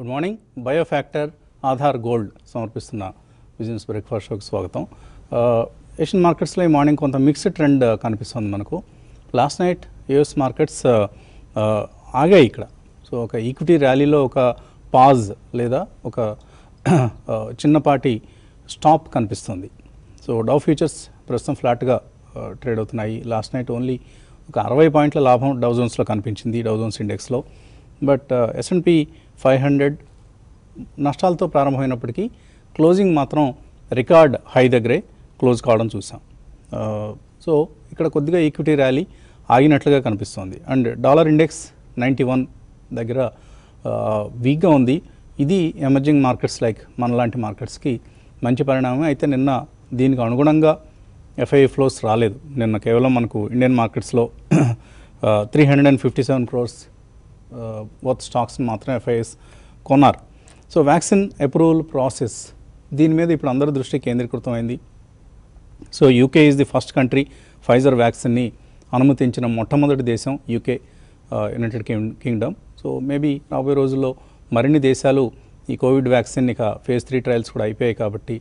Good morning. Biofactor Aadhaar gold సమర్పిస్తున్న business breakfast షోకి స్వాగతం. ఏషియన్ మార్కెట్స్లో ఈ మార్నింగ్ కొంత మిక్స్డ్ ట్రెండ్ కనిపిస్తుంది మనకు. లాస్ట్ నైట్ యుఎస్ మార్కెట్స్ ఆగాయి ఇక్కడ. సో ఒక ఈక్విటీ ర్యాలీలో ఒక పాజ్ లేదా ఒక చిన్నపాటి స్టాప్ కనిపిస్తుంది. సో డౌ ఫ్యూచర్స్ ప్రస్తుతం ఫ్లాట్గా ట్రేడ్ అవుతున్నాయి. లాస్ట్ నైట్ ఓన్లీ ఒక అరవై పాయింట్ల లాభం డౌజోన్స్లో కనిపించింది Dow Jones ఇండెక్స్లో. But S and P five hundred నష్టాలతో ప్రారంభమైనప్పటికీ క్లోజింగ్ మాత్రం రికార్డ్ హై దగ్గరే క్లోజ్ కావడం చూసాం. సో ఇక్కడ కొద్దిగా ఈక్విటీ ర్యాలీ ఆగినట్లుగా కనిపిస్తోంది. And dollar index ninety one దగ్గర వీక్గా ఉంది. ఇది ఎమర్జింగ్ మార్కెట్స్ లైక్ మనలాంటి మార్కెట్స్కి మంచి పరిణామం అయితే నిన్న దీనికి అనుగుణంగా ఎఫ్ఐ ఫ్లోస్ రాలేదు. నిన్న కేవలం మనకు ఇండియన్ మార్కెట్స్లో three hundred and fifty seven crores Uh, worth stocks మాత్రం ఎఫ్ఐఎస్ కొన్నారు. సో వ్యాక్సిన్ అప్రూవల్ ప్రాసెస్ దీని మీద ఇప్పుడు అందరి దృష్టి కేంద్రీకృతమైంది. So UK is the first country Pfizer వ్యాక్సిన్ని అనుమతించిన మొట్టమొదటి దేశం UK United Kingdom so maybe రాబోయే రోజుల్లో మరిన్ని దేశాలు ఈ కోవిడ్ వ్యాక్సిన్ ఇక ఫేజ్ త్రీ ట్రయల్స్ కూడా అయిపోయాయి కాబట్టి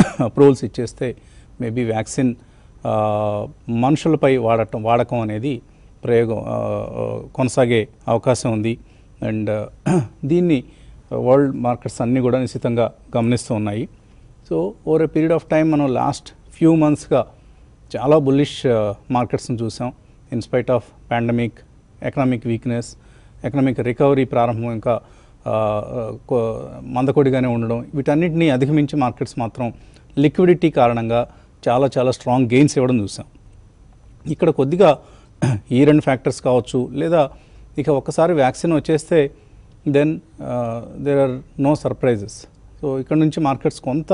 అప్రూవల్స్ ఇచ్చేస్తే మేబీ వ్యాక్సిన్ uh, మనుషులపై వాడటం వాడకం అనేది ప్రయోగం కొనసాగే అవకాశం ఉంది. అండ్ దీన్ని వరల్డ్ మార్కెట్స్ అన్నీ కూడా నిశ్చితంగా గమనిస్తూ ఉన్నాయి. So over a period of time మనం లాస్ట్ ఫ్యూ మంత్స్గా చాలా బుల్లిష్ మార్కెట్స్ని చూసాం. In spite of pandemic economic weakness economic recovery ప్రారంభం ఇంకా మందకొడిగానే ఉండడం. వీటన్నిటిని అధిగమించి మార్కెట్స్ మాత్రం లిక్విడిటీ కారణంగా చాలా చాలా స్ట్రాంగ్ గెయిన్స్ ఇవ్వడం చూసాం. ఇక్కడ కొద్దిగా ఈ రెండు ఫ్యాక్టర్స్ కావచ్చు లేదా ఇక ఒక్కసారి వ్యాక్సిన్ వచ్చేస్తే then there are no surprises so ఇక్కడ నుంచి మార్కెట్స్ కొంత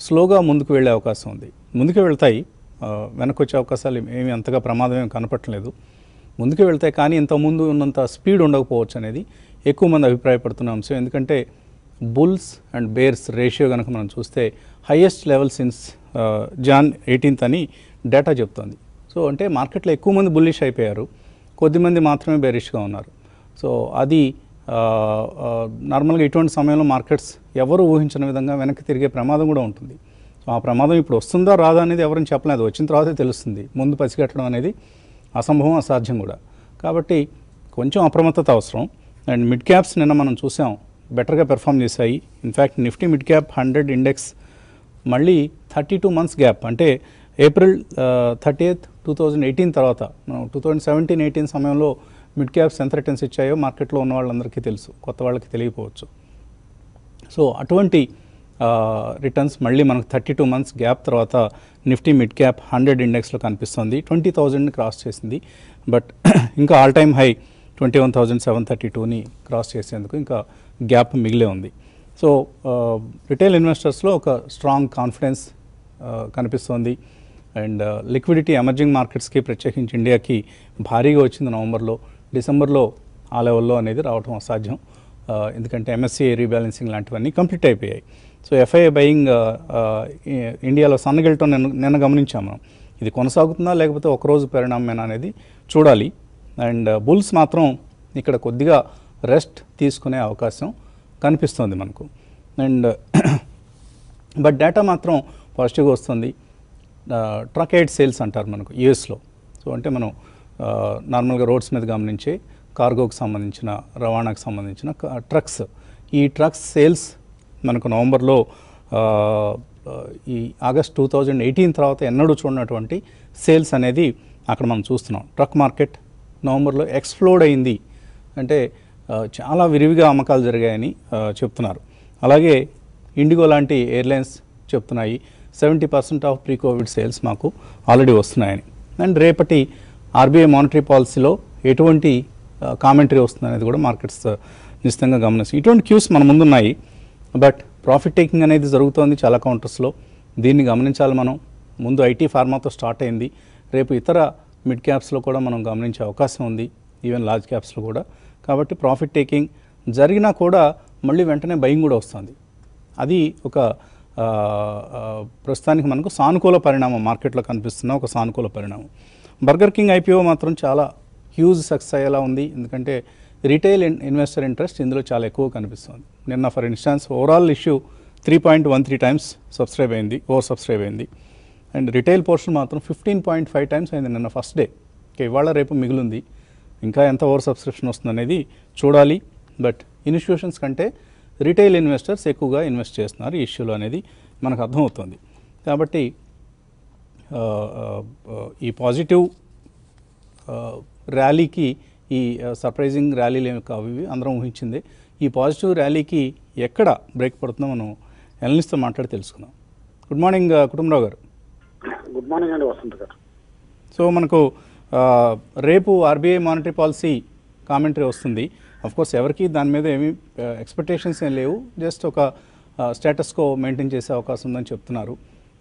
స్లోగా ముందుకు వెళ్ళే అవకాశం ఉంది. ముందుకు వెళ్తాయి uh, వెనక్కి వచ్చే అవకాశాలు ఏమి అంతగా ప్రమాదం ఏమి కనపట్టలేదు ముందుకు వెళ్తాయి కానీ ఇంతకుముందు ఉన్నంత స్పీడ్ ఉండకపోవచ్చు అనేది ఎక్కువ మంది అభిప్రాయపడుతున్న అంశం. ఎందుకంటే బుల్స్ అండ్ బేర్స్ రేషియో కనుక మనం చూస్తే highest level since uh, Jan eighteenth అని డేటా చెప్తోంది. సో అంటే మార్కెట్లో ఎక్కువ మంది బుల్లిష్ అయిపోయారు. కొద్దిమంది మాత్రమే బేరిష్గా ఉన్నారు. సో అది నార్మల్గా ఇటువంటి సమయంలో మార్కెట్స్ ఎవరు ఊహించిన విధంగా వెనక్కి తిరిగే ప్రమాదం కూడా ఉంటుంది. సో ఆ ప్రమాదం ఇప్పుడు వస్తుందా రాదా అనేది ఎవరిని చెప్పలేదు. వచ్చిన తర్వాతే తెలుస్తుంది. ముందు పసిగట్టడం అనేది అసంభవం అసాధ్యం కూడా. కాబట్టి కొంచెం అప్రమత్తత అవసరం. అండ్ మిడ్ క్యాప్స్ నిన్న మనం చూసాం. బెటర్గా పెర్ఫామ్ చేశాయి. In fact Nifty mid cap hundred index మళ్ళీ థర్టీ టూ మంత్స్ గ్యాప్ అంటే April thirty eighth two thousand eighteen తర్వాత మనం టూ థౌజండ్ సెవెంటీన్ ఎయిటీన్ సమయంలో మిడ్ క్యాప్స్ ఎంత రిటర్న్స్ ఇచ్చాయో మార్కెట్లో ఉన్న వాళ్ళందరికీ తెలుసు కొత్త వాళ్ళకి తెలియకపోవచ్చు. సో అటువంటి రిటర్న్స్ మళ్ళీ మనకు థర్టీ టూ మంత్స్ గ్యాప్ తర్వాత నిఫ్టీ మిడ్ క్యాప్ హండ్రెడ్ ఇండెక్స్లో కనిపిస్తుంది ట్వంటీ థౌజండ్ని క్రాస్ చేసింది. బట్ ఇంకా all time high twenty one thousand seven thirty టూని క్రాస్ చేసేందుకు ఇంకా గ్యాప్ మిగిలే ఉంది. సో రిటైల్ ఇన్వెస్టర్స్లో ఒక స్ట్రాంగ్ కాన్ఫిడెన్స్ కనిపిస్తోంది. అండ్ uh, లిక్విడిటీ ఎమర్జింగ్ మార్కెట్స్కి ప్రత్యేకించి ఇండియాకి భారీగా వచ్చింది నవంబర్లో. డిసెంబర్లో ఆ లెవెల్లో అనేది రావడం అసాధ్యం. Uh, ఎందుకంటే ఎంఎస్సీ రీబ్యాలెన్సింగ్ లాంటివన్నీ కంప్లీట్ అయిపోయాయి. సో ఎఫ్ఐఏ బయింగ్ uh, ఇండియాలో సన్నగిలటం నిన్న నిన్న గమనించాము మనం. ఇది కొనసాగుతుందా లేకపోతే ఒకరోజు పరిణామమేనా అనేది చూడాలి. అండ్ బుల్స్ మాత్రం ఇక్కడ కొద్దిగా రెస్ట్ తీసుకునే అవకాశం కనిపిస్తుంది మనకు. అండ్ బట్ డేటా మాత్రం పాజిటివ్గా వస్తుంది. ట్రక్ ఎయిడ్ సేల్స్ అంటారు మనకు యుఎస్లో సో అంటే మనం నార్మల్గా రోడ్స్ మీద గమనించే కార్గోకి సంబంధించిన రవాణాకు సంబంధించిన ట్రక్స్ ఈ ట్రక్స్ సేల్స్ మనకు నవంబర్లో ఈ ఆగస్ట్ టూ థౌజండ్ ఎయిటీన్ తర్వాత ఎన్నడూ చూడనటువంటి సేల్స్ అనేది అక్కడ మనం చూస్తున్నాం. ట్రక్ మార్కెట్ నవంబర్లో ఎక్స్ప్లోడ్ అయింది. అంటే చాలా విరివిగా అమ్మకాలు జరిగాయని చెప్తున్నారు. అలాగే ఇండిగో లాంటి ఎయిర్లైన్స్ చెప్తున్నాయి. Seventy percent of pre covid sales మాకు ఆల్రెడీ వస్తున్నాయని. అండ్ రేపటి ఆర్బీఐ మానిటరీ పాలసీలో ఎటువంటి కామెంటరీ వస్తుంది అనేది కూడా మార్కెట్స్ నిశ్చితంగా గమనిస్తాం. ఇటువంటి క్యూస్ మన ముందున్నాయి బట్ ప్రాఫిట్ టేకింగ్ అనేది జరుగుతోంది చాలా కౌంటర్స్లో. దీన్ని గమనించాలి మనం. ముందు ఐటీ ఫార్మాతో స్టార్ట్ అయింది. రేపు ఇతర మిడ్ క్యాప్స్లో కూడా మనం గమనించే అవకాశం ఉంది. ఈవెన్ లార్జ్ క్యాప్స్లో కూడా. కాబట్టి ప్రాఫిట్ టేకింగ్ జరిగినా కూడా మళ్ళీ వెంటనే భయం కూడా వస్తుంది. అది ఒక ప్రస్తుతానికి మనకు సానుకూల పరిణామం మార్కెట్లో కనిపిస్తున్న ఒక సానుకూల పరిణామం. బర్గర్ కింగ్ ఐపీఓ మాత్రం చాలా హ్యూజ్ సక్సెస్ అయ్యేలా ఉంది. ఎందుకంటే రిటైల్ ఇన్వెస్టర్ ఇంట్రెస్ట్ ఇందులో చాలా ఎక్కువ కనిపిస్తుంది. నిన్న for instance overall issue three point one three times subscribe అయింది ఓవర్ సబ్స్క్రైబ్ అయింది. అండ్ రిటైల్ పోర్షన్ మాత్రం ఫిఫ్టీన్ పాయింట్ ఫైవ్ టైమ్స్ అయింది నిన్న ఫస్ట్ డే. ఓకే ఇవాళ రేపు మిగిలింది. ఇంకా ఎంత ఓవర్ సబ్స్క్రిప్షన్ వస్తుంది అనేది చూడాలి. బట్ ఇన్స్టిట్యూషన్స్ కంటే రిటైల్ ఇన్వెస్టర్స్ ఎక్కువగా ఇన్వెస్ట్ చేస్తున్నారు. ఈ ఇష్యూలో అనేది మనకు అర్థమవుతుంది. కాబట్టి ఈ పాజిటివ్ ర్యాలీకి ఈ సర్ప్రైజింగ్ ర్యాలీలు ఏమి కావు. ఇవి అందరం ఊహించింది. ఈ పాజిటివ్ ర్యాలీకి ఎక్కడ బ్రేక్ పడుతుందో మనం ఎనలిస్ట్తో మాట్లాడి తెలుసుకుందాం. గుడ్ మార్నింగ్ కుటుంబరావు గారు. గుడ్ మార్నింగ్ అండి వసంత్ గారు. సో మనకు రేపు ఆర్బీఐ మానిటరీ పాలసీ కామెంటరీ వస్తుంది. కోర్స్ ఎవరికి దాని మీద ఏమీ ఎక్స్పెక్టేషన్స్ ఏం లేవు. జస్ట్ ఒక స్టేటస్కో మెయింటైన్ చేసే అవకాశం ఉందని చెప్తున్నారు.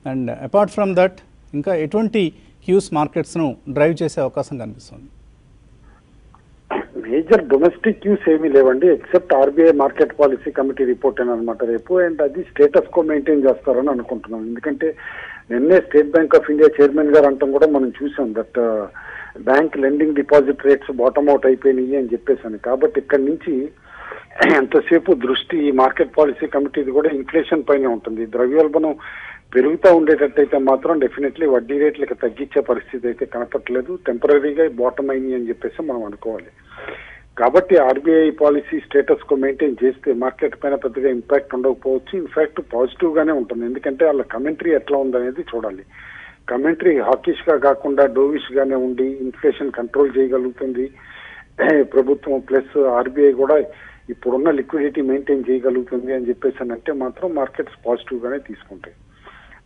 అండ్ అపార్ట్ ఫ్రమ్ దట్ ఇంకా ఎటువంటి క్యూస్ మార్కెట్స్ను డ్రైవ్ చేసే అవకాశం కనిపిస్తుంది? మేజర్ డొమెస్టిక్ క్యూస్ ఏమీ లేవండి except RBI market policy committee report అని అనమాట రేపు. అండ్ అది స్టేటస్ కో మెయింటైన్ చేస్తారని అనుకుంటున్నాం. ఎందుకంటే నిన్నే State Bank of India chairman గారు అంటాం కూడా మనం చూసాం that bank lending deposit rates bottom out అయిపోయినాయి అని చెప్పేసాను. కాబట్టి ఇక్కడ నుంచి ఎంతసేపు దృష్టి ఈ మార్కెట్ పాలసీ కమిటీది కూడా ఇన్ఫ్లేషన్ పైన ఉంటుంది. ద్రవ్యోల్బణం పెరుగుతూ ఉండేటట్టయితే మాత్రం డెఫినెట్లీ వడ్డీ రేట్లకి తగ్గించే పరిస్థితి అయితే కనపట్లేదు టెంపరీగా బాటమ్ అయింది అని చెప్పేసి మనం అనుకోవాలి. కాబట్టి RBI policy status quo maintain చేస్తే మార్కెట్ పైన పెద్దగా ఇంపాక్ట్ ఉండకపోవచ్చు. ఇన్ఫాక్ట్ పాజిటివ్ గానే ఉంటుంది. ఎందుకంటే వాళ్ళ కమెంటరీ ఎట్లా ఉందనేది చూడాలి. కమెంటరీ హాకీస్గా కాకుండా డోవిష్ గానే ఉండి ఇన్ఫ్లేషన్ కంట్రోల్ చేయగలుగుతుంది. ప్రభుత్వం ప్లస్ ఆర్బీఐ కూడా ఇప్పుడున్న లిక్విడిటీ మెయింటైన్ చేయగలుగుతుంది అని చెప్పేసి అని అంటే మాత్రం మార్కెట్స్ పాజిటివ్ గానే తీసుకుంటాయి.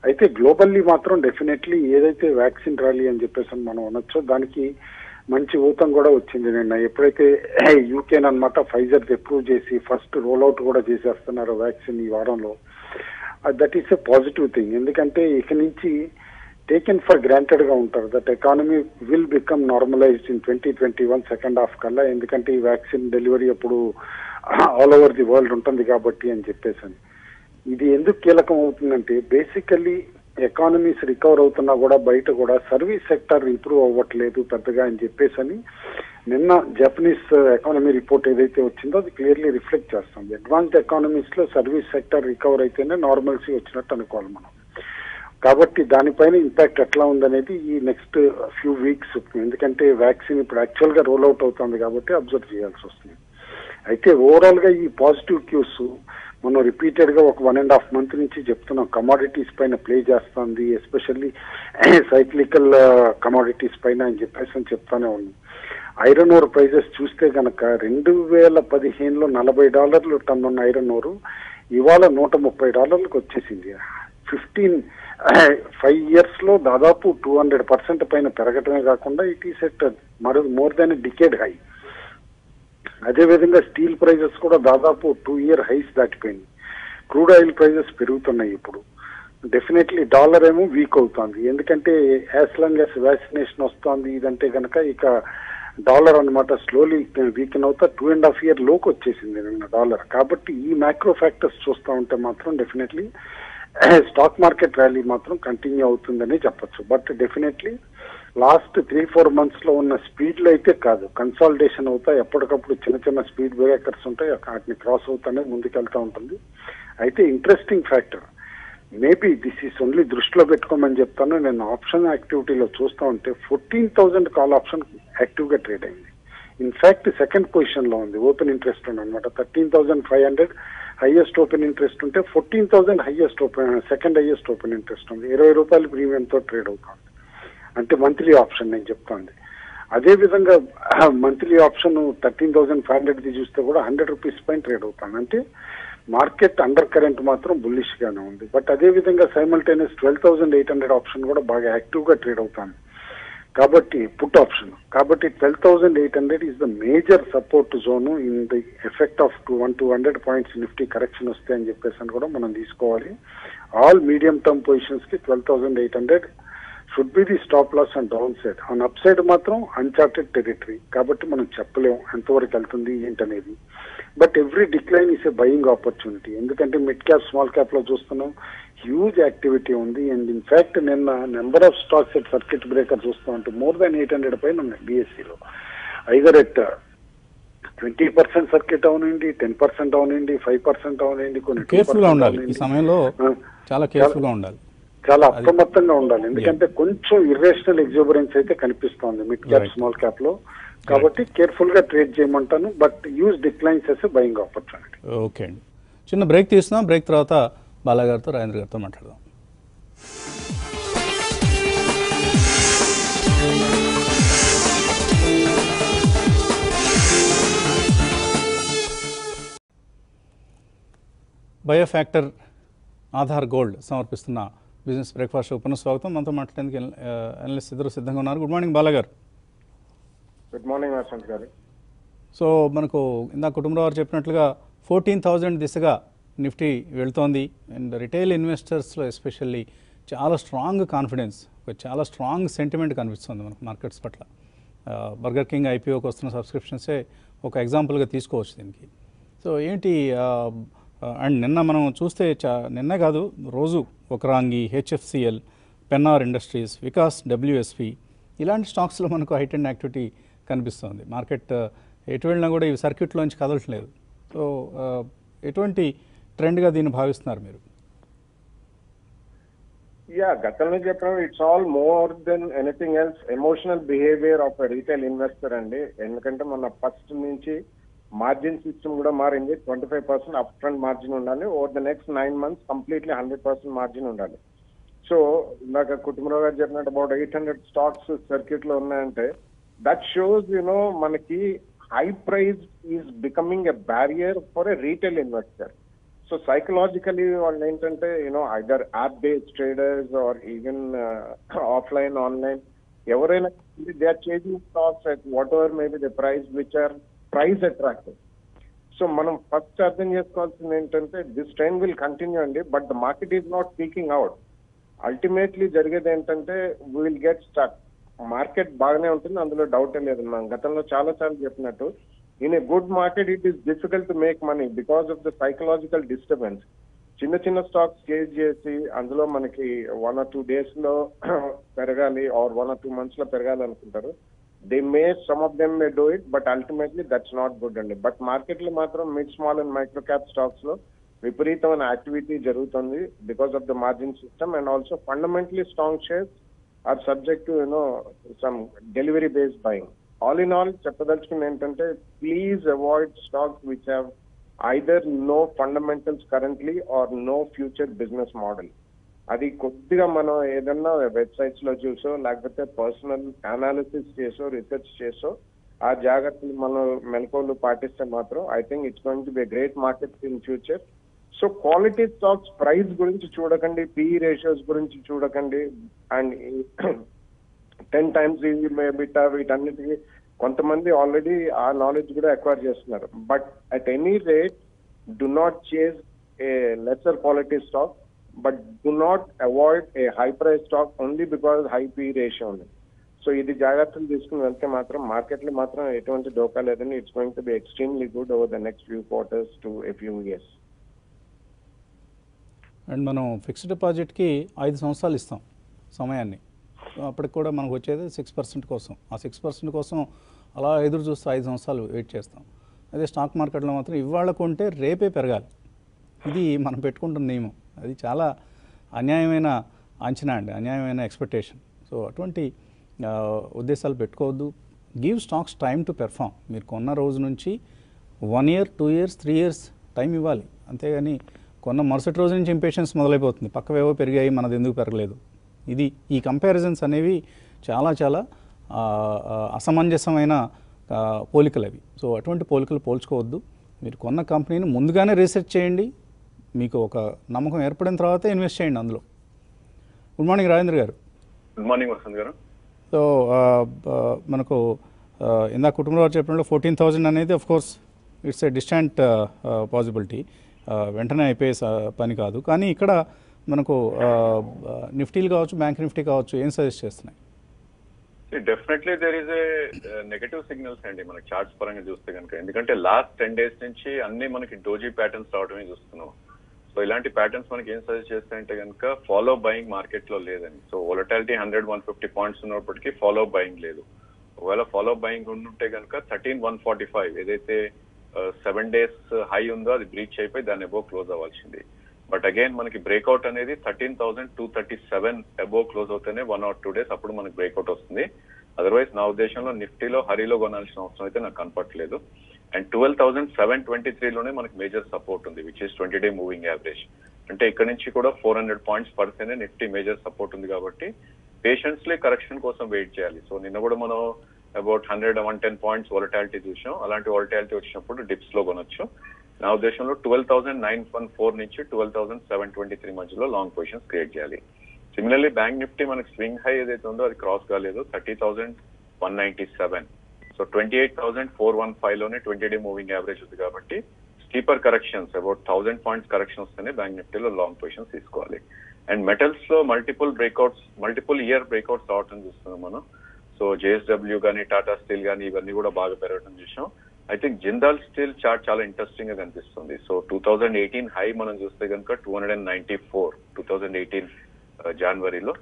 అయితే గ్లోబల్లీ మాత్రం డెఫినెట్లీ ఏదైతే వ్యాక్సిన్ ర్యాలీ అని చెప్పేసి అని మనం అనొచ్చో దానికి మంచి ఊతం కూడా వచ్చింది నిన్న. ఎప్పుడైతే యూకేన్ అనమాట ఫైజర్ అప్రూవ్ చేసి ఫస్ట్ రోల్ అవుట్ కూడా చేసేస్తున్నారు వ్యాక్సిన్ ఈ వారంలో. That is a positive thing ఎందుకంటే ఇక నుంచి టేకెన్ ఫర్ గ్రాంటెడ్గా ఉంటారు. That economy will become normalised in twenty twenty one second half కల్లా. ఎందుకంటే ఈ వ్యాక్సిన్ డెలివరీ అప్పుడు ఆల్ ఓవర్ ది వరల్డ్ ఉంటుంది కాబట్టి అని చెప్పేసి అని ఇది ఎందుకు కీలకం అవుతుందంటే బేసికల్లీ ఎకానమీస్ రికవర్ అవుతున్నా కూడా బయట కూడా సర్వీస్ సెక్టర్ ఇంప్రూవ్ అవ్వట్లేదు పెద్దగా అని చెప్పేసి అని నిన్న జపనీస్ ఎకానమీ రిపోర్ట్ ఏదైతే వచ్చిందో అది క్లియర్లీ రిఫ్లెక్ట్ చేస్తుంది. అడ్వాన్స్డ్ ఎకానమీస్లో సర్వీస్ సెక్టర్ రికవర్ అయితేనే నార్మల్సీ వచ్చినట్టు అనుకోవాలి మనం. కాబట్టి దానిపైన ఇంపాక్ట్ ఎట్లా ఉందనేది ఈ నెక్స్ట్ ఫ్యూ వీక్స్ ఎందుకంటే వ్యాక్సిన్ ఇప్పుడు యాక్చువల్గా రోల్ అవుట్ అవుతుంది కాబట్టి అబ్జర్వ్ చేయాల్సి వస్తుంది. అయితే ఓవరాల్గా ఈ పాజిటివ్ క్యూస్ మనం రిపీటెడ్గా ఒక వన్ అండ్ హాఫ్ మంత్ నుంచి చెప్తున్నాం. కమాడిటీస్ పైన ప్లే చేస్తుంది ఎస్పెషల్లీ సైక్లికల్ కమాడిటీస్ పైన అని చెప్పేసి అని చెప్తానే ఉన్నాం. ఐరన్ ఓర్ ప్రైజెస్ చూస్తే కనుక రెండు వేల పదిహేనులో నలభై డాలర్లు టన్ ఉన్న ఐరన్ ఓరు ఇవాళ నూట ముప్పై డాలర్లకు వచ్చేసింది. ఫిఫ్టీన్ ఫైవ్ ఇయర్స్లో దాదాపు టూ హండ్రెడ్ పర్సెంట్ పైన పెరగటమే కాకుండా ఇట్ ఈస్ ఎట్ మరో మోర్ దాన్ డికేడ్ హై అదేవిధంగా స్టీల్ ప్రైజెస్ కూడా దాదాపు టూ ఇయర్ హైస్ దాటిపోయింది. క్రూడ్ ఆయిల్ ప్రైజెస్ పెరుగుతున్నాయి ఇప్పుడు. డెఫినెట్లీ డాలర్ ఏమో వీక్ అవుతుంది. ఎందుకంటే యాజ్ లాంగ్ యాజ్ వ్యాక్సినేషన్ వస్తుంది ఇదంటే కనుక ఇక డాలర్ అన్నమాట స్లోలీ వీకెన్ అవుతా టూ అండ్ హాఫ్ ఇయర్లోకి వచ్చేసింది డాలర్ కాబట్టి ఈ మైక్రో ఫ్యాక్టర్స్ చూస్తూ ఉంటే మాత్రం డెఫినెట్లీ స్టాక్ మార్కెట్ ర్యాలీ మాత్రం కంటిన్యూ అవుతుందని చెప్పొచ్చు. But definitely last three four మంత్స్లో ఉన్న స్పీడ్లో అయితే కాదు. కన్సాలిడేషన్ అవుతా ఎప్పటికప్పుడు చిన్న చిన్న స్పీడ్ బ్రేకర్స్ ఉంటాయి. వాటిని క్రాస్ అవుతానే ముందుకెళ్తా ఉంటుంది. అయితే interesting factor maybe this is only దృష్టిలో పెట్టుకోమని చెప్తాను. నేను ఆప్షన్ యాక్టివిటీలో చూస్తా ఉంటే ఫోర్టీన్ థౌసండ్ కాల్ ఆప్షన్ యాక్టివ్గా ట్రేడ్ అయింది. ఇన్ఫాక్ట్ సెకండ్ పొజిషన్లో ఉంది. ఓపెన్ ఇంట్రెస్ట్ ఉంది అనమాట thirteen thousand five hundred highest open interest ఉంటే fourteen thousand highest open second highest open interest ఉంది. ఇరవై రూపాయలు ప్రీమియంతో ట్రేడ్ అవుతుంది. అంటే మంత్లీ ఆప్షన్ నేను చెప్తాంది. అదే విధంగా monthly option thirteen thousand five హండ్రెడ్ది చూస్తే కూడా హండ్రెడ్ రూపీస్ పైన ట్రేడ్ అవుతాను అంటే మార్కెట్ అండర్ కరెంట్ మాత్రం బుల్లిష్ గానే ఉంది. బట్ అదే విధంగా simultaneous twelve thousand eight hundred option కూడా బాగా యాక్టివ్గా ట్రేడ్ అవుతాను కాబట్టి పుట్ ఆప్షన్ కాబట్టి twelve thousand eight hundred is the major support zone in the effect of two one two hundred points Nifty correction వస్తాయి అని చెప్పేసి అని కూడా మనం తీసుకోవాలి. All medium term పొజిషన్స్కి twelve thousand eight hundred should be the stop loss and downside on upside మాత్రం uncharted territory కాబట్టి మనం చెప్పలేం ఎంతవరకు వెళ్తుంది ఏంటనేది. But every decline is a buying opportunity ఎందుకంటే మిడ్ క్యాప్ స్మాల్ క్యాప్లో చూస్తున్నాం. హ్యూజ్ యాక్టివిటీ ఉంది. అండ్ ఇన్ఫాక్ట్ నిన్న number of stocks at circuit breaker చూస్తూ ఉంటే మోర్ దాన్ ఎయిట్ హండ్రెడ్ పైన ఉన్నాయి బీఎస్సీలో either at twenty percent circuit అవనండి ten percent అవనండి five percent అవనండి కొన్ని కేర్ఫుల్గా 2% ఉండాలి. ఈ అవనండి. సమయంలో చాలా కేర్ఫుల్గా ఉండాలి. చాలా అప్రమత్తంగా ఉండాలి. ఎందుకంటే కొంచెం ఇర్రేషనల్ ఎగ్జూబరెన్స్ అయితే కనిపిస్తోంది మిడ్ క్యాప్. స్మాల్ క్యాప్లో. కాబట్టి కేర్ఫుల్గా ట్రేడ్ చేయమంటాను బట్ యూజ్ డిక్లైన్స్ చేసే బయింగ్ ఆపర్చునిటీ ఓకే అండి. చిన్న బ్రేక్ తీస్తున్నాం. బ్రేక్ తర్వాత బాలాగారితో రాజేంద్ర గారితో మాట్లాడదాం. బయోఫ్యాక్టర్ ఆధార్ గోల్డ్ సమర్పిస్తున్న బిజినెస్ బ్రేక్ఫాస్ట్ షో పునఃస్వాగతం మనతో మాట్లాడేందుకు అనలిస్ట్ ఇద్దరు సిద్ధంగా ఉన్నారు. గుడ్ మార్నింగ్ బాలాగారు. గుడ్ మార్నింగ్ గారు. సో మనకు ఇందా కుటుంబరావు చెప్పినట్లుగా ఫోర్టీన్ థౌజండ్ దిశగా నిఫ్టీ వెళ్తోంది. అండ్ రిటైల్ ఇన్వెస్టర్స్లో ఎస్పెషల్లీ చాలా స్ట్రాంగ్ కాన్ఫిడెన్స్ ఒక చాలా స్ట్రాంగ్ సెంటిమెంట్ కనిపిస్తుంది మనకు మార్కెట్స్ పట్ల. బర్గర్ కింగ్ ఐపీఓకి వస్తున్న సబ్స్క్రిప్షన్సే ఒక ఎగ్జాంపుల్గా తీసుకోవచ్చు దీనికి. సో ఏంటి అండ్ నిన్న మనం చూస్తే చా నిన్నే కాదు రోజు ఒకరాంగి HFCL Pennar industries Vikas WSP ఇలాంటి స్టాక్స్లో మనకు హైట్ అండ్ యాక్టివిటీ కనిపిస్తుంది. మార్కెట్ ఎటు వెళ్ళినా కూడా ఇవి సర్క్యూట్లోంచి కదలట్లేదు. సో ఎటువంటి ట్రెండ్గా దీన్ని భావిస్తున్నారు మీరు? యా గతంలో చెప్పిన it's all more than anything else emotional behaviour of retail investor అండి. ఎందుకంటే మన ఫస్ట్ నుంచి మార్జిన్ సిస్టమ్ కూడా మారింది. Twenty five percent up front margin ఉండాలి. Over the next nine months completely hundred percent margin ఉండాలి. సో ఇందాక కుటుంబరావు గారు చెప్పినట్టు అబౌట్ ఎయిట్ హండ్రెడ్ స్టాక్స్ సర్క్యూట్లో ఉన్నాయంటే దట్ షోస్ యునో మనకి high price is becoming a barrier for a retail investor so psychologically వాళ్ళు ఏంటంటే you know either app based traders or even offline online ఎవరైనా they are changing stocks at whatever maybe the price which are price attractive so మనం first అర్థం చేసుకోవాల్సింది ఏంటంటే this train will continue అండి but the market is not peaking out ultimately జరిగేది ఏంటంటే will get stuck market బాగానే ఉంటుంది అందులో డౌటే లేదు. మనం గతంలో చాలా సార్లు చెప్పినట్టు in a good market it is difficult to make money because of the psychological disturbance చిన్న చిన్న స్టాక్స్ చేజ్ చేసి అందులో మనకి వన్ ఆర్ టూ డేస్లో పెరగాలి ఆర్ వన్ ఆర్ టూ మంత్స్లో పెరగాలి అనుకుంటారు they may some of them may do it but ultimately that's not good అండి. బట్ మార్కెట్లో మాత్రం mid small and micro cap స్టాక్స్లో విపరీతమైన యాక్టివిటీ జరుగుతుంది because of the margin system and also fundamentally strong shares are subject to you know some delivery based buying all in all చెప్పదలుచుకుంది ఏంటంటే please avoid stocks which have either no fundamentals currently or no future business model అది కొద్దిగా మనం ఏదన్నా వెబ్సైట్స్లో చూసో లేకపోతే personal analysis చేసో research చేసో ఆ జాగ్రత్తలు మనం మెలకువలు పాటిస్తే మాత్రం I think it's going to be great market in future so quality stocks price గురించి చూడకండి పీ రేషియోస్ గురించి చూడకండి అండ్ టెన్ టైమ్స్ బిటా వీటన్నిటికీ కొంతమంది ఆల్రెడీ ఆ నాలెడ్జ్ కూడా అక్వైర్ చేస్తున్నారు. But at any rate do not chase a lesser quality stock but do not avoid a high price stock only because high P ratio ఉంది. So ఇది జాగ్రత్తలు తీసుకుని వెళ్తే మాత్రం మార్కెట్లో మాత్రం ఎటువంటి డోకా లేదని it's going to be extremely good over the next few quarters to a few years and మనం ఫిక్స్డ్ డిపాజిట్కి ఐదు సంవత్సరాలు ఇస్తాం సమయాన్ని. సో అప్పటికి కూడా మనకు వచ్చేది సిక్స్ పర్సెంట్ కోసం. ఆ సిక్స్ పర్సెంట్ కోసం అలా ఎదురు చూస్తూ ఐదు సంవత్సరాలు వెయిట్ చేస్తాం. అదే స్టాక్ మార్కెట్లో మాత్రం ఇవాళ కొంటే రేపే పెరగాలి. ఇది మనం పెట్టుకుంటున్న నియమం. అది చాలా అన్యాయమైన అంచనా అండి అన్యాయమైన ఎక్స్పెక్టేషన్. సో అటువంటి ఉద్దేశాలు పెట్టుకోవద్దు. Give stocks time to perform. మీరు కొన్న రోజు నుంచి one year two years three years time ఇవ్వాలి. అంతేగాని కొన్న మరుసటి రోజు నుంచి ఇంపేషన్స్ మొదలైపోతుంది. పక్కవేవో పెరిగాయి మనది ఎందుకు పెరగలేదు. ఇది ఈ కంపారిజన్స్ అనేవి చాలా చాలా అసమంజసమైన పోలికలు అవి. సో అటువంటి పోలికలు పోల్చుకోవద్దు. మీరు కొన్న కంపెనీని ముందుగానే రీసెర్చ్ చేయండి. మీకు ఒక నమ్మకం ఏర్పడిన తర్వాతే ఇన్వెస్ట్ చేయండి అందులో. గుడ్ మార్నింగ్ రాజేంద్ర గారు. గుడ్ మార్నింగ్ వసంత్ గారు. సో మనకు ఇందా కుటుంబంలో చెప్పినట్లు ఫోర్టీన్ థౌజండ్ అనేది of course it's a distant possibility వెంటనే అయిపోయే పని కాదు. కానీ ఇక్కడ మనకు నిఫ్టీలు కావచ్చు బ్యాంక్ నిఫ్టీ కావచ్చు ఏం సజెస్ట్ చేస్తున్నాయి? Definitely there is a negative signals అండి మనకి చార్ట్స్ పరంగా చూస్తే కనుక. ఎందుకంటే లాస్ట్ టెన్ డేస్ నుంచి అన్ని మనకి డోజీ ప్యాటర్న్స్ రావడమే చూస్తున్నాం. సో ఇలాంటి ప్యాటర్న్స్ మనకి ఏం సజెస్ట్ చేస్తాయంటే కనుక ఫాలో బయింగ్ మార్కెట్లో లేదని so volatility hundred one fifty points ఉన్నప్పటికీ ఫాలో బయింగ్ లేదు. ఒకవేళ ఫాలో బయింగ్ ఉంటే కనుక థర్టీన్ వన్ ఫార్టీ ఫైవ్ ఏదైతే సెవెన్ డేస్ హై ఉందో అది బ్రీచ్ అయిపోయి దాన్ని ఎబో క్లోజ్ అవ్వాల్సింది. బట్ అగైన్ మనకి బ్రేక్అవుట్ అనేది thirteen thousand two thirty seven above close అవుతేనే one or two days అప్పుడు మనకి బ్రేక్అవుట్ వస్తుంది. అదర్వైజ్ నా ఉద్దేశంలో నిఫ్టీలో హరిలో కొనాల్సిన అవసరం అయితే నాకు కనపట్లేదు and twelve thousand seven twenty త్రీలోనే మనకి మేజర్ సపోర్ట్ ఉంది which is twenty day moving average అంటే ఇక్కడ నుంచి కూడా ఫోర్ హండ్రెడ్ పాయింట్స్ పడితేనే నిఫ్టీ మేజర్ సపోర్ట్ ఉంది కాబట్టి పేషెంట్స్లీ కరెక్షన్ కోసం వెయిట్ చేయాలి. సో నిన్న కూడా మనం about hundred one ten points volatility చూసాం. అలాంటి వాలటాలిటీ వచ్చినప్పుడు డిప్స్లో కొనొచ్చు. నా ఉద్దేశంలో twelve thousand nine one four నుంచి twelve thousand seven twenty three మధ్యలో లాంగ్ పొజిషన్స్ క్రియేట్ చేయాలి. సిమిలర్లీ బ్యాంక్ నిఫ్టీ మనకి స్వింగ్ హై ఏదైతే ఉందో అది క్రాస్ కాలేదు thirty thousand one ninety seven so twenty eight thousand four one ఫైవ్లోనే twenty day moving average ఉంది కాబట్టి steeper corrections about thousand points correction వస్తేనే బ్యాంక్ నిఫ్టీలో లాంగ్ పొజిషన్స్ తీసుకోవాలి. And మెటల్స్లో multiple breakouts multiple year breakouts అవటం చూస్తున్నాం మనం. So JSW కానీ Tata steel కానీ ఇవన్నీ కూడా బాగా పెరగడం చూసాం. I think Jindal steel chart చాలా ఇంట్రెస్టింగ్గా కనిపిస్తుంది. So two thousand eighteen high మనం చూస్తే కనుక two hundred and ninety four two thousand eighteen జనవరిలో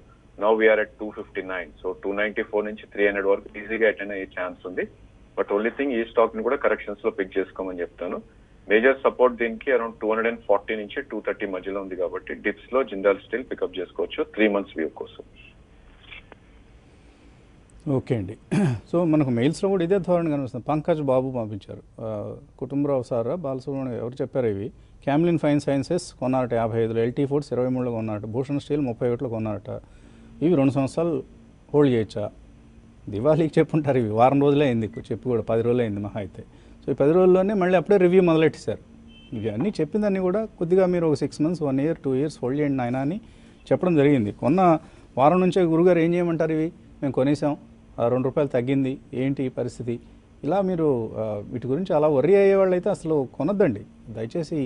now we're at two fifty nine so two ninety four నుంచి త్రీ హండ్రెడ్ వరకు ఈజీగా అటెండ్ అయ్యే ఛాన్స్ ఉంది. బట్ ఓన్లీ థింగ్ ఈ స్టాక్ని కూడా కరెక్షన్స్లో పిక్ చేసుకోమని చెప్తాను. మేజర్ సపోర్ట్ దీనికి around two hundred and forty నుంచి టూ థర్టీ మధ్యలో ఉంది కాబట్టి డిప్స్లో జిందాల్ స్టీల్ పికప్ చేసుకోవచ్చు. త్రీ మంత్స్ వ్యూ కోసం. ఓకే అండి. సో మనకు మెయిల్స్లో కూడా ఇదే ధోరణి కనిపిస్తుంది. పంకజ్ బాబు పంపించారు. కుటుంబరావు సారా బాలసుబ్రహ్మణ్యం ఎవరు చెప్పారు ఇవి? క్యామ్లిన్ ఫైన్ సైన్సెస్ కొన్నారట యాభై ఐదులో ఎల్టీ ఫుడ్స్ ఇరవై మూడులో కొన్నారట భూషణ్ స్టీల్ ముప్పై ఒకటిలో కొన్నారట. ఇవి రెండు సంవత్సరాలు హోల్డ్ చేయొచ్చా? దివాళీకి చెప్పుంటారు ఇవి. వారం రోజులే అయింది చెప్పి కూడా పది రోజులే అయింది మహా అయితే. సో ఈ పది రోజుల్లోనే మళ్ళీ అప్పుడే రివ్యూ మొదలెట్టేశారు. ఇవి అన్నీ చెప్పిందన్నీ కూడా కొద్దిగా మీరు ఒక six months one year two years hold చేయండి నాయన అని చెప్పడం జరిగింది. కొన్న వారం నుంచే గురుగారు ఏం చేయమంటారు ఇవి? మేము కొనేసాం. రెండు రూపాయలు తగ్గింది ఏంటి ఈ పరిస్థితి? ఇలా మీరు వీటి గురించి అలా వర్రీ అయ్యే వాళ్ళైతే అసలు కొనద్దండి. దయచేసి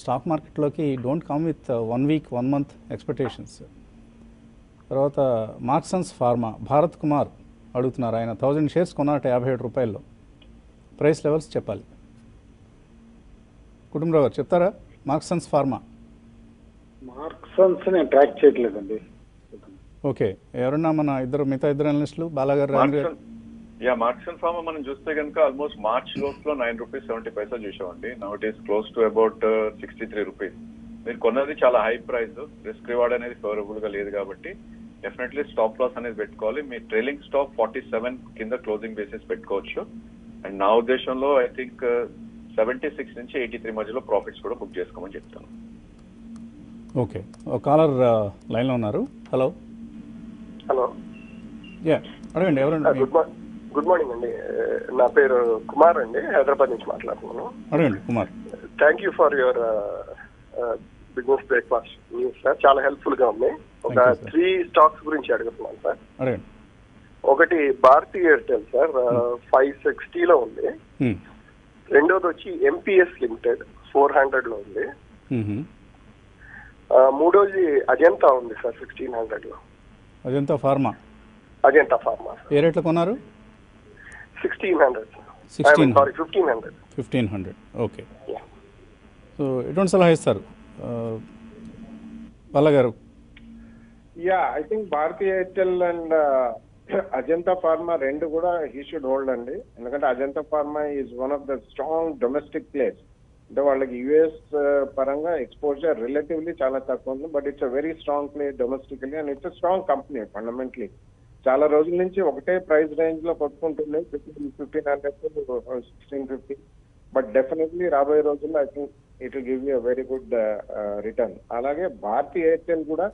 స్టాక్ మార్కెట్లోకి don't come with one week one month expectations తర్వాత మార్క్సన్స్ ఫార్మా భారత్ కుమార్ అడుగుతున్నారు. ఆయన థౌజండ్ షేర్స్ కొన్నారట యాభై ఏడు రూపాయల్లో. ప్రైస్ లెవెల్స్ చెప్పాలి. కుటుంబరావు గారు చెప్తారా? మార్క్సన్స్ ఫార్మా మార్క్సన్స్ నేను ట్రాక్ చేయట్లేదండి. ఓకే. ఎవరన్నా మన ఇద్దరు మిగతా ఇద్దరు అనలిస్టులు బాలాగారు యా మార్క్సన్ ఫార్మ్ మనం చూస్తే కనుక ఆల్మోస్ట్ మార్చ్ లోస్లో నైన్ రూపీస్ సెవెంటీ పైసా చూసామండి now it is close to about sixty three rupees మీరు కొన్నది చాలా హై ప్రైస్ రిస్క్ రివార్డ్ అనేది ఫేవరబుల్గా లేదు కాబట్టి డెఫినెట్లీ స్టాప్ లాస్ అనేది పెట్టుకోవాలి. మీ ట్రైలింగ్ స్టాప్ ఫార్టీ సెవెన్ కింద క్లోజింగ్ బేసిస్ పెట్టుకోవచ్చు. అండ్ నా ఉద్దేశంలో ఐ థింక్ సెవెంటీ సిక్స్ నుంచి ఎయిటీ త్రీ మధ్యలో ప్రాఫిట్స్ కూడా బుక్ చేసుకోమని చెప్తాను. ఓకే. కాలర్ లైన్లో ఉన్నారు. Hello hello. అడగండి ఎవరండి గుడ్ మార్నింగ్ గుడ్ మార్నింగ్ అండి. నా పేరు కుమార్ అండి హైదరాబాద్ నుంచి మాట్లాడుతున్నాను. అడగండి Kumar. Thank you for your business breakfast news sir చాలా హెల్ప్ఫుల్గా ఉంది. ఒక. త్రీ స్టాక్స్ గురించి అడుగుతున్నాను సార్ ఒకటి భారతీ ఎయిర్టెల్ సార్ ఫైవ్ సిక్స్టీలో ఉంది. హ్మ్. రెండోది వచ్చి ఎంపీఎస్ లిమిటెడ్ ఫోర్ హండ్రెడ్లో ఉంది. మ్మ్. ఆ, మూడోది అజంతా ఉంది సార్ సిక్స్టీన్ హండ్రెడ్లో అదంతా ఫార్మా? అజంతా ఫార్మా. ఏ రేట్లో కొన్నారు? Sixteen hundred 1600. Sorry fifteen hundred fifteen hundred okay so ఎటువంటి సలహా ఇస్తారు? బాలగారు yeah I think Bharti Airtel and Ajanta Pharma రెండు కూడా హీ షుడ్ హోల్డ్ అండి. ఎందుకంటే Ajanta Pharma is one of the strong domestic plays అంటే వాళ్ళకి యుఎస్ uh, పరంగా ఎక్స్పోజర్ రిలేటివ్లీ చాలా తక్కువ ఉంది. But it's a very strong play domestically and it's strong company fundamentally చాలా రోజుల నుంచి ఒకటే ప్రైస్ రేంజ్లో కొట్టుకుంటుంది. Fifteen fifteen hundred sixteen fifty but definitely రాబోయే రోజుల్లో I think it will give you very good return అలాగే భారతీ ఎయిర్టెల్ కూడా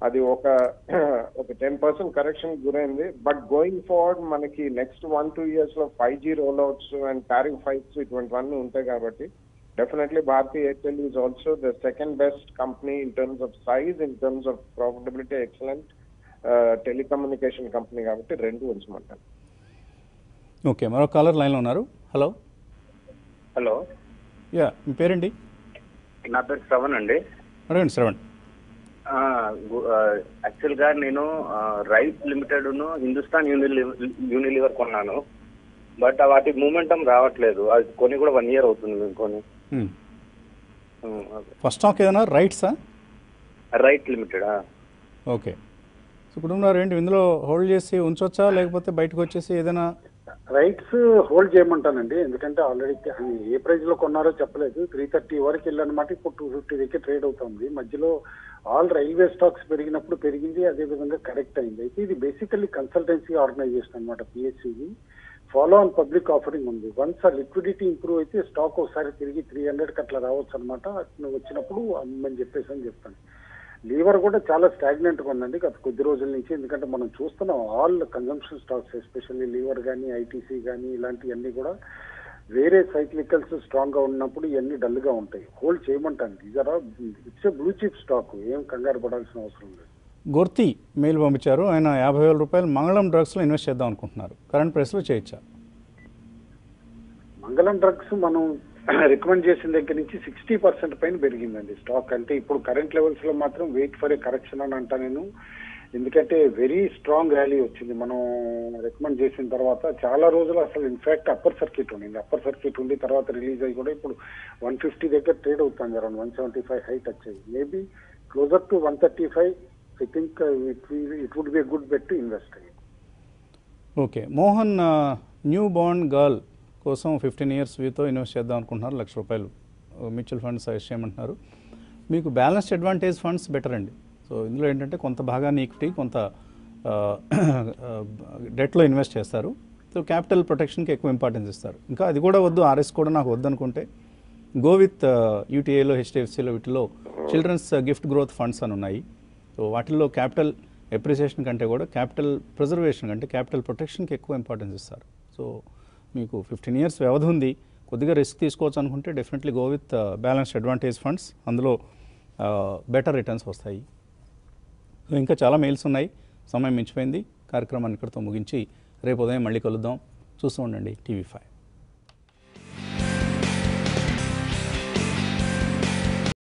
అది ఒక ఒక టెన్ పర్సెంట్ కరెక్షన్ గురైంది. బట్ గోయింగ్ ఫార్వర్డ్ మనకి నెక్స్ట్ వన్ టూ ఇయర్స్లో five G rollouts and tariff fights ఇటువంటివన్నీ ఉంటాయి కాబట్టి definitely Bharti Airtel is also the second best company in terms of size in terms of profitability excellent telecommunication company కాబట్టి రెండు ఉంచమంటాను okay మరో caller లైన్లో ఉన్నారు. Hello hello yeah మీ పేరేంటి? నా పేరు శ్రవణ్ అండి. అడగండి శ్రవణ్. ఆ, గు- ఆ, యాక్చువల్గా నేను ఆ, రైస్ లిమిటెడ్ను హిందుస్థాన్ యూనిలివర్ యూనిలివర్ కొన్నాను. బట్ వాటి మూమెంటం రావట్లేదు. అది కొని కూడా వన్ ఇయర్ అవుతుంది. మేము కొని. ఫస్ట్ స్టాక్ ఏదైనా రైట్సా రైట్ లిమిటెడ్ ఓకే సో కుటుంబారు ఏంటి? ఇందులో హోల్డ్ చేసి ఉంచొచ్చా? లేకపోతే బయటకు వచ్చేసి ఏదైనా రైట్స్ హోల్డ్ చేయమంటానండి. ఎందుకంటే ఆల్రెడీ ఏ ప్రైస్లో కొన్నారో చెప్పలేదు. త్రీ థర్టీ వరకు వెళ్ళనమాట. ఇప్పుడు టూ ఫిఫ్టీ దగ్గర ట్రేడ్ అవుతుంది. మధ్యలో ఆల్ రైల్వే స్టాక్స్ పెరిగినప్పుడు పెరిగింది. అదే విధంగా కరెక్ట్ అయింది. అయితే ఇది బేసికల్లీ కన్సల్టెన్సీ ఆర్గనైజేషన్ అనమాట పిఎస్సిది ఫాలో ఆన్ పబ్లిక్ ఆఫరింగ్ ఉంది. వన్స్ ఆ లిక్విడిటీ ఇంప్రూవ్ అయితే స్టాక్ ఒకసారి తిరిగి త్రీ హండ్రెడ్ అట్లా రావచ్చు అనమాట వచ్చినప్పుడు అమ్మని చెప్పేసి అని చెప్తాను. లీవర్ కూడా చాలా స్టాగ్నెంట్గా ఉందండి. గత కొద్ది రోజుల నుంచి ఎందుకంటే మనం చూస్తున్నాం all consumption stocks especially Lever కానీ ఐటీసీ కానీ ఇలాంటివన్నీ కూడా వేరే సైక్లికల్స్ స్ట్రాంగ్గా ఉన్నప్పుడు ఇవన్నీ డల్గా ఉంటాయి. Hold చేయమంటాను. These it's a blue chip stock ఏం కంగారు పడాల్సిన అవసరం లేదు. గుర్తి మెయిల్ పంపించారు. ఆయన యాభై వేల రూపాయలు మంగళం డ్రగ్స్లో ఇన్వెస్ట్ చేద్దాం అనుకుంటున్నారు. కరెంట్ ప్రైస్లో చేయొచ్చా మంగళం డ్రగ్స్ మనం రికమెండ్ చేసిన దగ్గర నుంచి సిక్స్టీ పర్సెంట్ పైన పెరిగిందండి. స్టాక్ అంటే ఇప్పుడు కరెంట్ లెవెల్స్లో మాత్రం వెయిట్ ఫర్ ఏ కరెక్షన్ అని అంటా నేను. ఎందుకంటే వెరీ స్ట్రాంగ్ ర్యాలీ వచ్చింది. మనం రికమెండ్ చేసిన తర్వాత చాలా రోజులు అసలు ఇన్ఫాక్ట్ అప్పర్ సర్క్యూట్ ఉండింది. అప్పర్ సర్క్యూట్ ఉండి తర్వాత రిలీజ్ అయ్యి కూడా ఇప్పుడు వన్ ఫిఫ్టీ దగ్గర ట్రేడ్ అవుతుంది. Around one seventy five highs వచ్చాయి maybe closer to one thirty five think it it would be good bet to invest అయ్యి okay Mohan new bond girl కోసం ఫిఫ్టీన్ ఇయర్స్ వ్యూతో ఇన్వెస్ట్ చేద్దాం అనుకుంటున్నారు లక్ష రూపాయలు. మ్యూచువల్ ఫండ్స్ సజెస్ట్ చేయమంటున్నారు. మీకు బ్యాలెన్స్డ్ అడ్వాంటేజ్ ఫండ్స్ బెటర్ అండి. సో ఇందులో ఏంటంటే కొంత భాగాన్ని ఈక్విటీ కొంత డెట్లో ఇన్వెస్ట్ చేస్తారు. సో క్యాపిటల్ ప్రొటెక్షన్కి ఎక్కువ ఇంపార్టెన్స్ ఇస్తారు. ఇంకా అది కూడా వద్దు ఆర్ఎస్ కూడా నాకు వద్దు అనుకుంటే గో విత్ యూటీఏలో హెచ్డిఎఫ్సిలో వీటిలో చిల్డ్రన్స్ గిఫ్ట్ గ్రోత్ ఫండ్స్ అని ఉన్నాయి. సో వాటిల్లో క్యాపిటల్ ఎప్రిసియేషన్ కంటే కూడా క్యాపిటల్ ప్రిజర్వేషన్ కంటే క్యాపిటల్ ప్రొటెక్షన్కి ఎక్కువ ఇంపార్టెన్స్ ఇస్తారు. సో మీకు ఫిఫ్టీన్ ఇయర్స్ వ్యవధి ఉంది. కొద్దిగా రిస్క్ తీసుకోవచ్చు అనుకుంటే definitely go with balanced advantage funds అందులో uh, బెటర్ రిటర్న్స్ వస్తాయి. సో ఇంకా చాలా మెయిల్స్ ఉన్నాయి. సమయం మించిపోయింది. కార్యక్రమాన్ని ఇక్కడితో ముగించి రేపు ఉదయం మళ్ళీ కలుద్దాం. చూస్తూ ఉండండి టీవీ ఫైవ్.